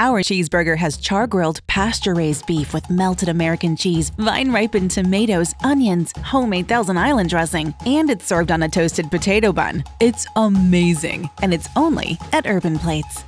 Our cheeseburger has char grilled, pasture raised beef with melted American cheese, vine ripened tomatoes, onions, homemade Thousand Island dressing, and it's served on a toasted potato bun. It's amazing, and it's only at Urban Plates.